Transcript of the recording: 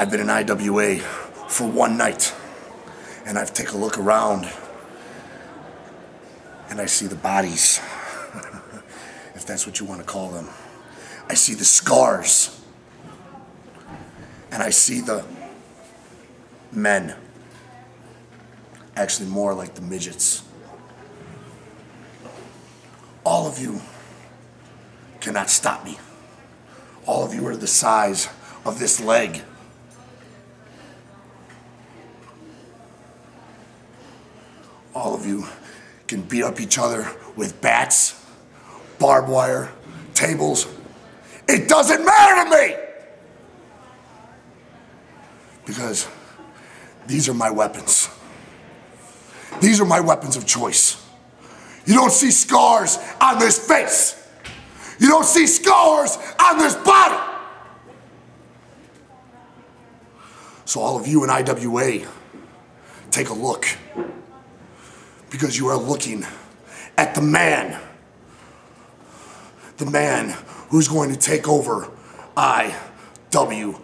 I've been in IWA for one night and I've taken a look around and I see the bodies, if that's what you want to call them. I see the scars and I see the men, actually more like the midgets. All of you cannot stop me. All of you are the size of this leg. All of you can beat up each other with bats, barbed wire, tables. It doesn't matter to me! Because these are my weapons. These are my weapons of choice. You don't see scars on this face. You don't see scars on this body. So all of you in IWA, take a look. Because you are looking at the man. The man who's going to take over IWA.